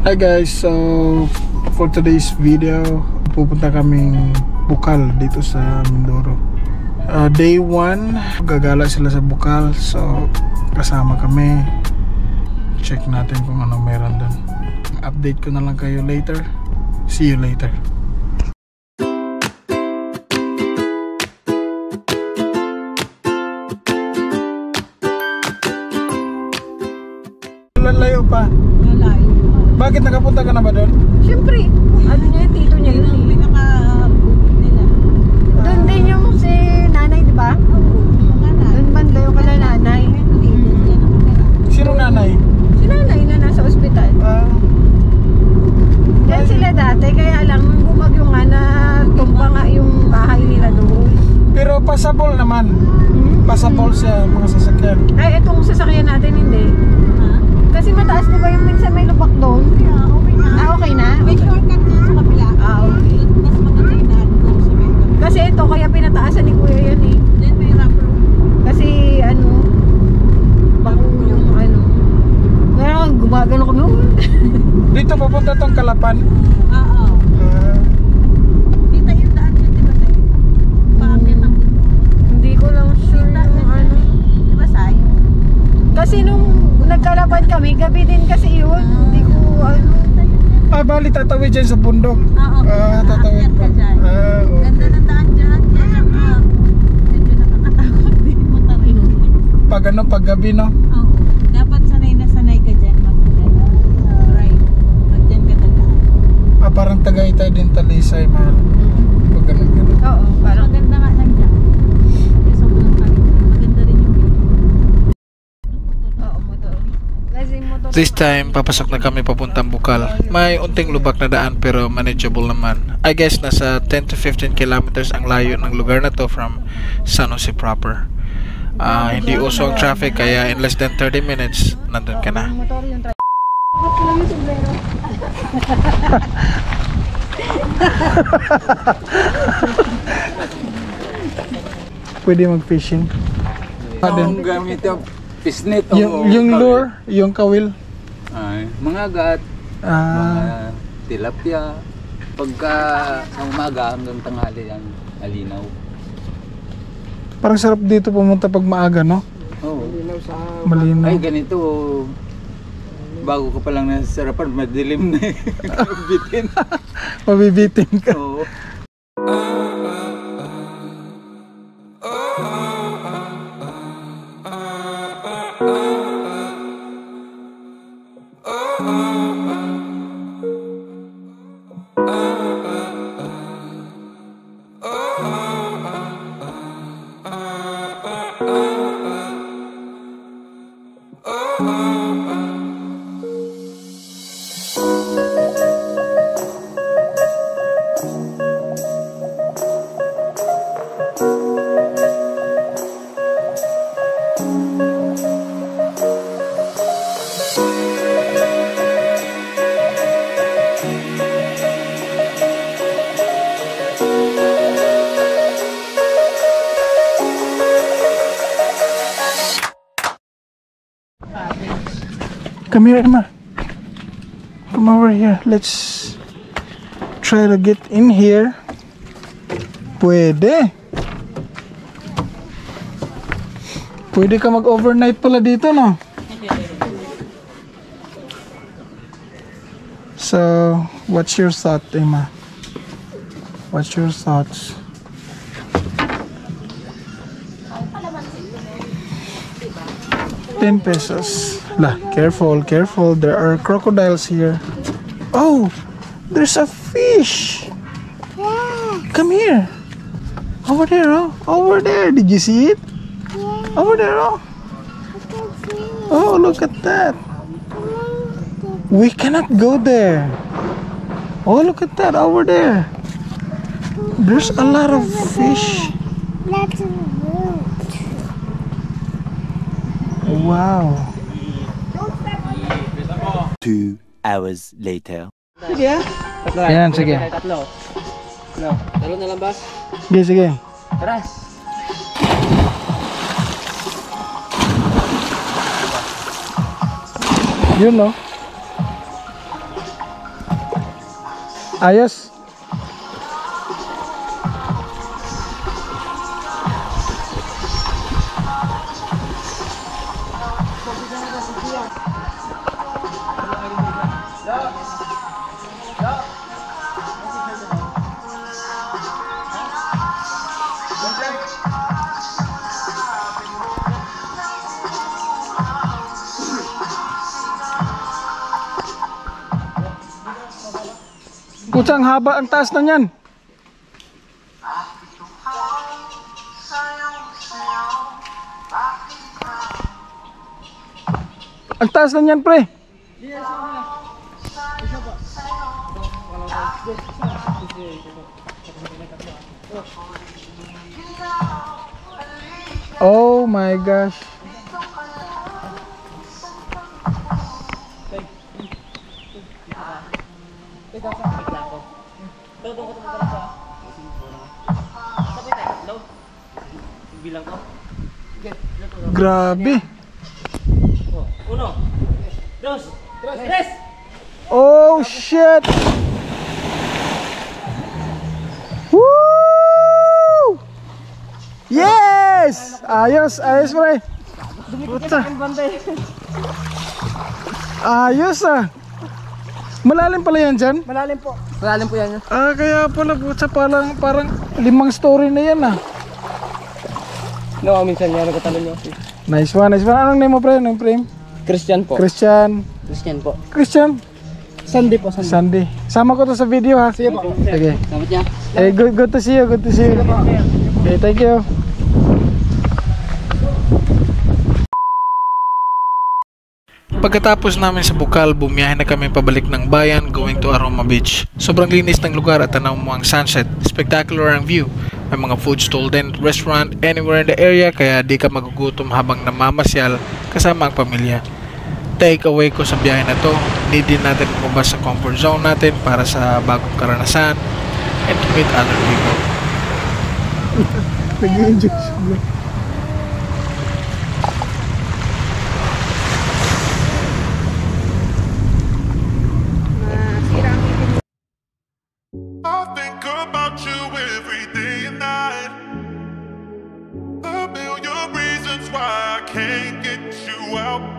Hi guys, so for today's video, pupunta kaming Bukal dito sa Mindoro. Uh, day 1, gagala sila sa Bukal, so kasama kami. Check natin kung ano meron doon. Update ko na lang kayo later. See you later. Lalayo pa. Bakit nakapunta ka na ba doon? Siyempre, ano niya yung tito niya yun eh. pinaka nila. Doon din yung si nanay, di ba? Doon banda yung kala nanay. Sino nanay? Si nanay na nasa ospital. Ah, Yan sila dati, kaya lang bumagyo nga na tumba nga yung bahay nila doon. pero passable naman. Hmm? Passable sa mga sasakyan. Ay, itong sasakyan natin hindi. Kasi mataas di ba yung minsan may lubak doon? Ah, okay na? May shortcut dun sa kapila. Ah, okay. Mas maganda yung daan ko sa Mendo. Kasi ito, kaya pinataasan ni Kuya yan eh. Then may rough road. Kasi ano, bako yung ano. Kaya gumagano kami. "Oh." Dito papunta tong Kalapan. Oo. Ah, Kita yung daan yun, di ba tayo? Paakyat ng bundok. Hindi ko lang sure Kita yung yung ano. Di ba say? Kasi nung nagkalaban kami, gabi din kasi yun. Hindi ko ano. ah bali tatawid dyan sa bundok. Oo. Ah, tatawid Aakyat pa. ka dyan. Ah, Ganda okay. ng daan dyan. Kaya lang ah, medyo nakakatakot din motorin. Pag ano, pag gabi no? Oo. Dapat sanay na sanay ka dyan mag-ride. Pag dyan ka dadaan. Ah, parang Tagaytay din Talisay, mahal. Pag ganun, ganun. Oo, parang Maganda nga lang dyan. Kasi sobrang tarik. Maganda rin yung view. Oo, motor. Kasi motor. This time, papasok na kami papuntang Bukal. May unting lubak na daan pero manageable naman. I guess nasa 10 to 15 kilometers ang layo ng lugar na to from San Jose proper. Ah, hindi uso ang traffic kaya in less than 30 minutes, nandun ka na. Pwede mag-fishing. Ah, din. Ang gamit yung pisnit o Yung, yung lure, yung kawil. Ay, mga gat, Ah, mga tilapia. Pagka sa umaga hanggang tanghali yan, malinaw. Parang sarap dito pumunta pag maaga, no? Oo. Malinaw. Ay, ganito. Bago ka pa lang nasarapan, madilim na eh. Bitin. Mabibitin ka. Oo. Oh. Come here, Emma. Come over here. Let's try to get in here. Pwede. Pwede ka mag-overnight pala dito, no? So, what's your thought, Emma? What's your thoughts? Ten pesos. La, careful, careful. There are crocodiles here. Oh, there's a fish. Yeah. Come here. Over there, oh. Over there. Did you see it? Yeah. Over there, oh. Oh, look at that. We cannot go there. Oh, look at that over there. There's a lot of fish. Wow. Two hours later. Yan, sige. Tatlo. No. Talo na lang ba? Sige, sige. Tara. Yun, no? Ayos. Putsang haba ang taas na niyan. Ang taas na niyan, pre. Oh my gosh. Bilang ko. Grabe. Uno. Dos. Tres. Oh shit! Woo! Yes! Ayos, ayos pre. Puta. Ayos ah. Malalim pala yan dyan? Malalim po. Malalim po yan. Ah, kaya pala putsa parang, parang limang story na yan ah. No, minsan yan nagkatalon nyo. Nice one, nice one. Anong name mo pre? Anong frame? Christian po. Christian. Christian po. Christian? Sunday po, Sunday. Sandy. Sama ko to sa video ha. Sige po. Sige. Salamat niya. Eh, good, good to see you, good to see you. Okay, thank you. Pagkatapos namin sa Bukal, bumiyahe na kami pabalik ng bayan going to Aroma Beach. Sobrang linis ng lugar at tanaw mo ang sunset. Spectacular ang view. May mga food stall din, restaurant, anywhere in the area kaya di ka magugutom habang namamasyal kasama ang pamilya. Take away ko sa biyahe na to, need din natin lumabas sa comfort zone natin para sa bagong karanasan and to meet other people. Nag-enjoy siya.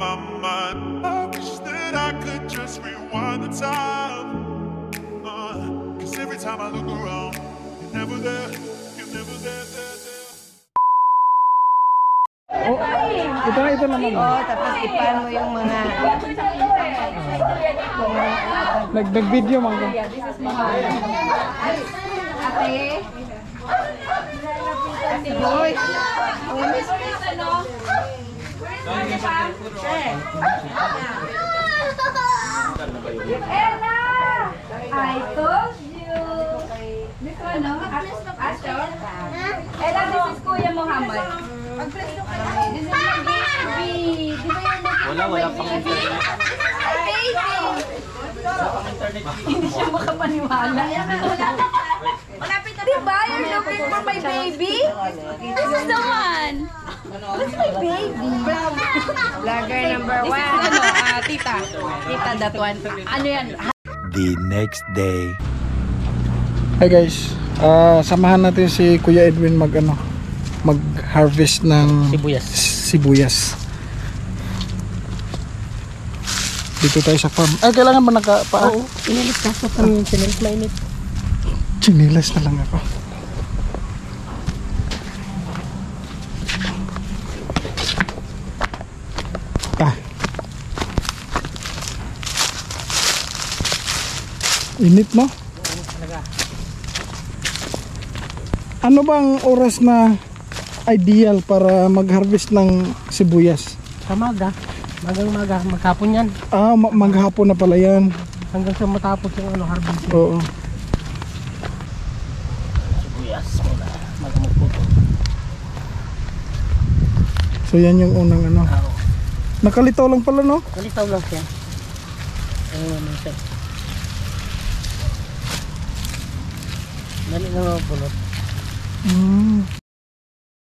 My mind. I wish that I could just rewind the time. Uh, Cause every time I look around, you're never there, you're never there, there, there. Ito na, ito naman. Oo, tapos ipan mo yung mga... Nag, nag-video man ko. Ate? Hoy! I told you. This one, no? Astor? Ella, this is Kuya Muhammad. This is your baby. Di ba yung Wala, wala pang internet. baby. Hindi siya makapaniwala. Di ba? You're looking for my baby? This is the one. That's my baby. Vlogger number one. Ano, ah, tita. Tita, that one. Ano yan? The next day. Hi guys, Ah, samahan natin si Kuya Edwin mag ano, mag-harvest ng Sibuyas. sibuyas. Dito tayo sa farm. Ay, kailangan ba nakapaa? Oo, Pinilit ka. Ang pinilit mainit. Chinilas na lang ako. Init no? Ano bang oras na ideal para mag-harvest ng sibuyas? Kamaga. Magang maga. Maghapon yan. Ah, ma- maghapon na pala yan. Hanggang sa matapos yung ano, harvest. Oo. Sibuyas muna. Maga magputo. So yan yung unang ano. Oo. Nakalitaw lang pala no? Nalitaw lang siya. Ayun, ano Dali na mga pulot. Mm.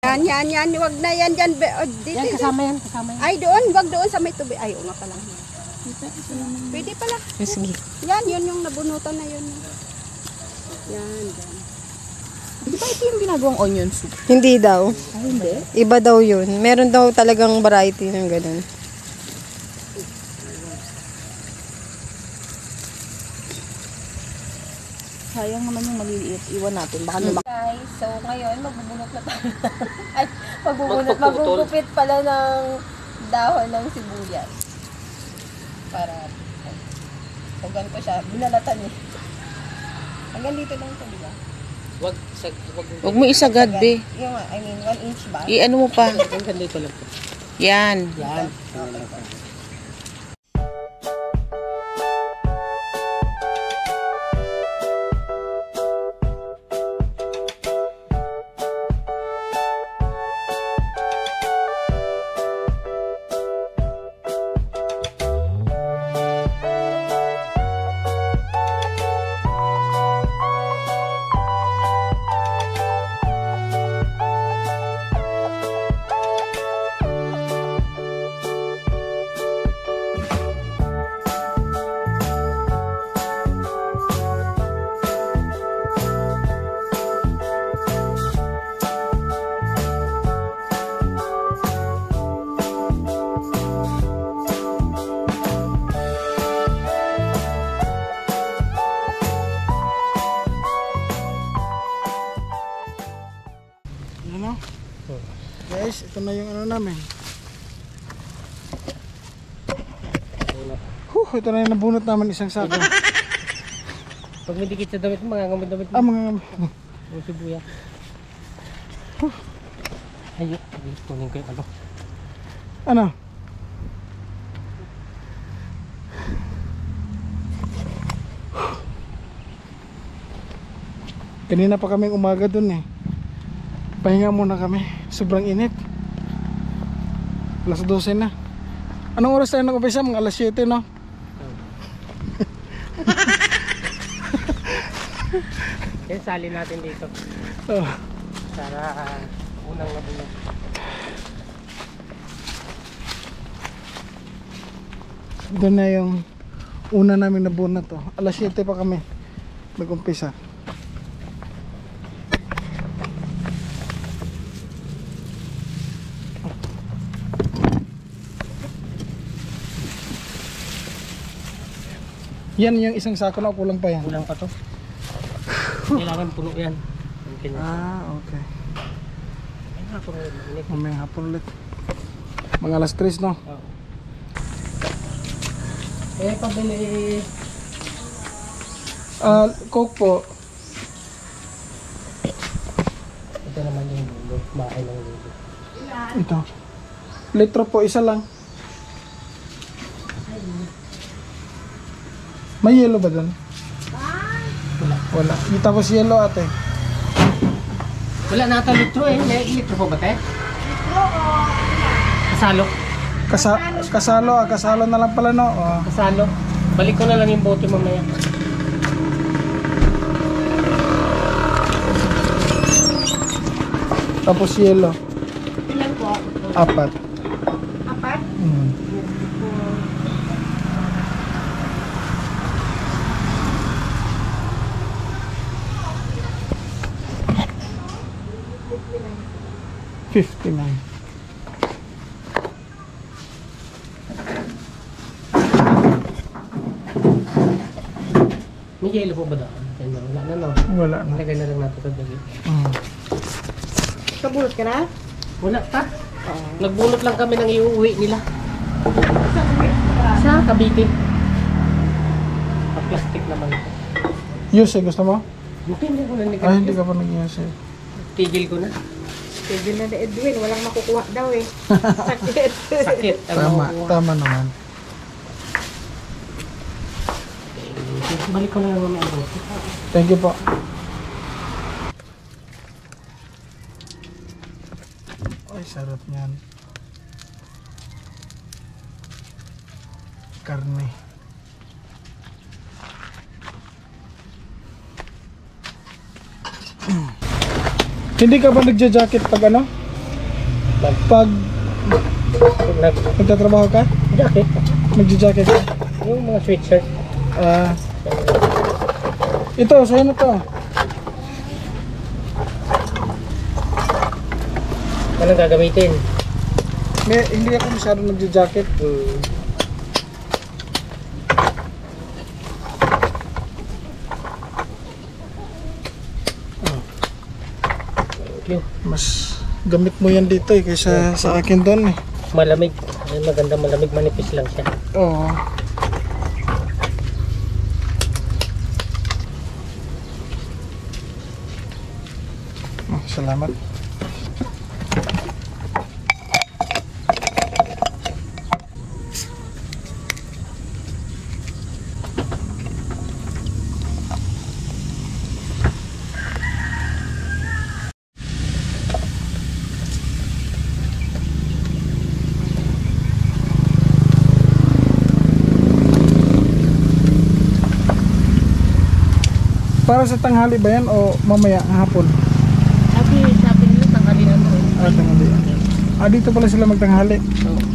Yan, yan, yan. Huwag na yan dyan. Be- oh, dito, Yan, kasama yan, kasama yan. Ay, doon. Wag doon sa may tubig. Ay, oo nga pala. Pwede pala. Sige. Yan, yun yung nabunutan na yun. Yan, yan. Di ba ito yung ginagawang onion soup? Hindi daw. Ay, hindi. Iba daw yun. Meron daw talagang variety ng ganun. Sayang naman yung maliliit. Iwan natin. Baka lumak. Guys, so ngayon magbubunot na tayo. Ay, magbubunot, magugupit pala ng dahon ng sibuyas. Para, so ganito siya, binalatan eh. Hanggang dito lang ito, di ba? Wag, sa, wag, Huwag mo isagad, be. Yung, I mean, one inch ba? I-ano mo pa. hanggang dito lang. po. Yan. Yan. Ano? Huh, ito na yung nabunot namin isang sako. Pag may dikit sa damit mo, mga damit mo. ah, mga Yung sibuya. Ayun, kunin ko yung ano. ano? Kanina pa kaming umaga dun eh. Pahinga muna kami. Sobrang init. Alas 12 na. Anong oras tayo nag-umpisa? Mga alas 7 no? Kaya sali natin dito. Oh. Para ah, unang nabulong. Doon na yung una namin nabunot to. Alas 7 pa kami nag-umpisa. Yan yung isang sako na kulang pa yan. Kulang pa to. Kailangan puno yan. Ah, okay. Mamayang hapon ulit. Mga alas 3 no? Oo. Eh, pabili. Ah, Coke po. Ito naman yung lulo. Kumain ng lulo. Ito. Litro po, isa lang. May yellow ba doon? Wala. Yung Tapos yellow ate. Wala na ata litro eh. May litro po ba te? Kasalo. Kasa kasalo, ah, kasalo na lang pala no. Oh. Kasalo. Balik ko na lang yung bote mamaya. Tapos yellow. Ilan po? Apat. Apat? Mm. Fifty nine. May yelo po ba doon? Wala na no. Wala na. Lagay na lang natin sa dali. Mm. Kabulot ka na? Wala pa. Nagbunot lang kami ng iuwi nila. Sa Cavite. Pa-plastic naman ito. Yuse, gusto mo? Hindi, hindi ko na Ay, hindi ka pa nag-yuse. Tigil ko na. Pwede na ni Edwin, walang makukuha daw eh. Sakit. Sakit. Tama, tama naman. Balik ko na ang bote. Thank you po. Ay, sarap niyan. Karne. Hindi ka ba nagja-jacket pag ano? Pag pag, pag nag, nagtatrabaho ka? Jacket. Nagja-jacket ka? Yung mga sweatshirt. Ah. Uh, ito, sa'yo na to. Anong gagamitin? May, hindi ako masyado nagja-jacket. Hmm. Mas gamit mo yan dito eh, kaysa sa akin doon eh. Malamig. Ay, maganda malamig. Manipis lang siya. Oo. Oh, salamat. Para sa tanghali ba yan o mamaya hapon? Sabi, sabi nila tanggalin na to. Ah, tanghali. Ah, dito pala sila magtanghali. Oo.